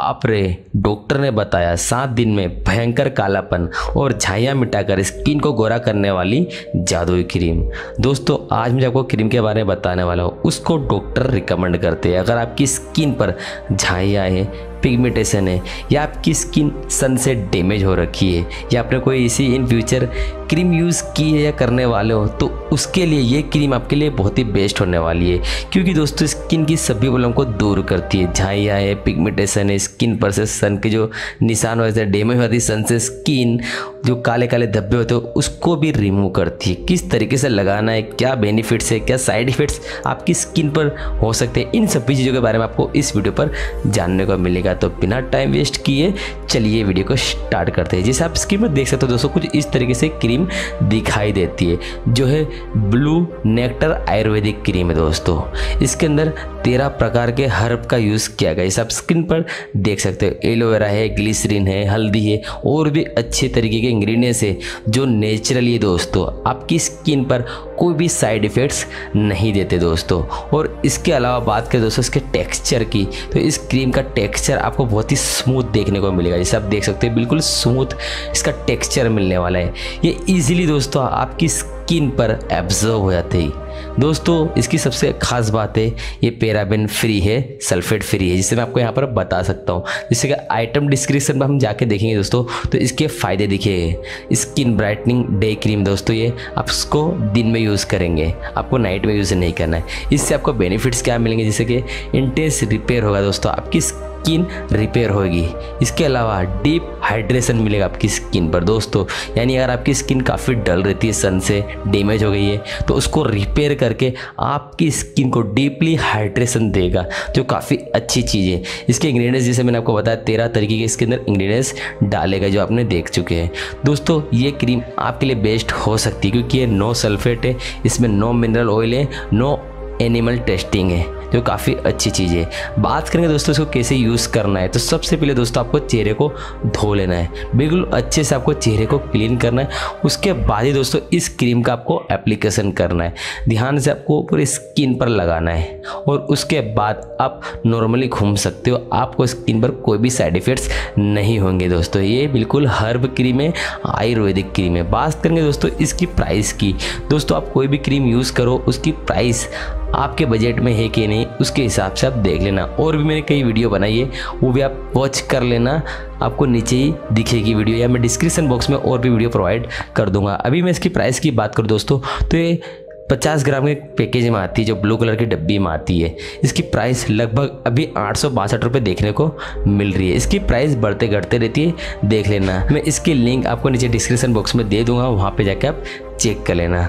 आप रे, डॉक्टर ने बताया, सात दिन में भयंकर कालापन और झाइया मिटाकर स्किन को गोरा करने वाली जादुई क्रीम। दोस्तों, आज मैं आपको क्रीम के बारे में बताने वाला हूँ, उसको डॉक्टर रिकमेंड करते हैं। अगर आपकी स्किन पर झाइया हैं पिगमेंटेशन है, या आपकी स्किन सन से डैमेज हो रखी है, या आपने कोई ऐसी इन फ्यूचर क्रीम यूज़ की है या करने वाले हो तो उसके लिए ये क्रीम आपके लिए बहुत ही बेस्ट होने वाली है। क्योंकि दोस्तों स्किन की सभी प्रॉब्लम को दूर करती है। झाइया है पिगमेंटेशन है स्किन पर से सन के जो निशान होते हैं डैमेज होती है सन से स्किन जो काले काले धब्बे होते हैं, उसको भी रिमूव करती है। किस तरीके से लगाना है, क्या बेनिफिट्स है, क्या साइड इफेक्ट्स आपकी स्किन पर हो सकते हैं, इन सभी चीज़ों के बारे में आपको इस वीडियो पर जानने को मिलेगा। तो बिना टाइम वेस्ट किए चलिए वीडियो को स्टार्ट करते हैं। जैसे आप स्क्रीन में देख सकते हो दोस्तों, कुछ इस तरीके से क्रीम दिखाई देती है, जो है ब्लू नेक्टर आयुर्वेदिक क्रीम है दोस्तों। इसके अंदर तेरह प्रकार के हर्ब का यूज़ किया गया। इसे आप स्किन पर देख सकते हो। एलोवेरा है, ग्लिसरीन है, हल्दी है, और भी अच्छे तरीके के इंग्रीडियंट्स है जो नेचुरली दोस्तों। आपकी स्किन पर कोई भी साइड इफ़ेक्ट्स नहीं देते दोस्तों। और इसके अलावा बात करें दोस्तों इसके टेक्सचर की तो इस क्रीम का टेक्सचर आपको बहुत ही स्मूथ देखने को मिलेगा। जैसे आप देख सकते हैं, बिल्कुल स्मूथ इसका टेक्सचर मिलने वाला है। ये ईजिली दोस्तों आपकी स्किन पर एब्जर्व हो जाते ही। दोस्तों, इसकी सबसे खास बात है, ये पेराबिन फ्री है, सल्फेट फ्री है, जिसे मैं आपको यहाँ पर बता सकता हूँ। जिससे कि आइटम डिस्क्रिप्शन में हम जाके देखेंगे दोस्तों तो इसके फ़ायदे दिखेंगे स्किन ब्राइटनिंग डे क्रीम दोस्तों ये आप इसको दिन में यूज़ करेंगे, आपको नाइट में यूज़ नहीं करना है। इससे आपको बेनिफिट्स क्या मिलेंगे? जैसे कि इंटेंस रिपेयर होगा दोस्तों, आपकी स्किन रिपेयर होगी इसके अलावा डीप हाइड्रेशन मिलेगा आपकी स्किन पर। दोस्तों, यानी अगर आपकी स्किन काफ़ी डल रहती है सन से डैमेज हो गई है तो उसको रिपेयर करके आपकी स्किन को डीपली हाइड्रेशन देगा, जो काफ़ी अच्छी चीज़ है। इसके इंग्रेडिएंट्स जैसे मैंने आपको बताया, तेरह तरीके के इसके अंदर इंग्रेडिएंट्स डालेगा, जो आपने देख चुके हैं। दोस्तों, ये क्रीम आपके लिए बेस्ट हो सकती है, क्योंकि ये नो सल्फेट है, इसमें नो मिनरल ऑयल है नो एनिमल टेस्टिंग है। जो काफ़ी अच्छी चीज़ है। बात करेंगे दोस्तों इसको कैसे यूज़ करना है तो सबसे पहले दोस्तों आपको चेहरे को धो लेना है। बिल्कुल अच्छे से आपको चेहरे को क्लीन करना है। उसके बाद ही दोस्तों इस क्रीम का आपको एप्लीकेशन करना है। ध्यान से आपको पूरी स्किन पर लगाना है। और उसके बाद आप नॉर्मली घूम सकते हो। आपको स्किन पर कोई भी साइड इफ़ेक्ट्स नहीं होंगे दोस्तों। ये बिल्कुल हर्ब क्रीम है आयुर्वेदिक क्रीम है। बात करेंगे दोस्तों इसकी प्राइस की। दोस्तों आप कोई भी क्रीम यूज़ करो, उसकी प्राइस आपके बजट में है कि नहीं, उसके हिसाब से आप देख लेना। और भी मैंने कई वीडियो बनाई है, वो भी आप वॉच कर लेना। आपको नीचे ही दिखेगी वीडियो या मैं डिस्क्रिप्शन बॉक्स में और भी वीडियो प्रोवाइड कर दूँगा। अभी मैं इसकी प्राइस की बात करूँ दोस्तों तो ये पचास ग्राम के पैकेज में आती है, जो ब्लू कलर की डब्बी में आती है। इसकी प्राइस लगभग अभी आठ सौ देखने को मिल रही है। इसकी प्राइस बढ़ते घटते रहती है, देख लेना। मैं इसकी लिंक आपको नीचे डिस्क्रिप्शन बॉक्स में दे दूँगा, वहाँ पर जाके आप चेक कर लेना।